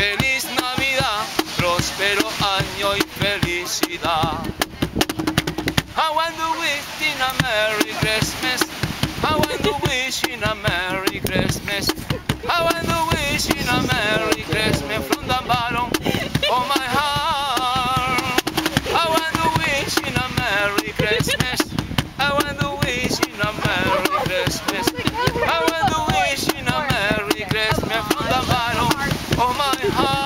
Feliz Navidad, próspero año y felicidad. I want to wish in a Merry Christmas. I want to wish in a Merry Christmas. I want to wish in a Merry Christmas from the bottom of my heart. I want to wish in a Merry Christmas. I want to wish in a Merry Oh my heart.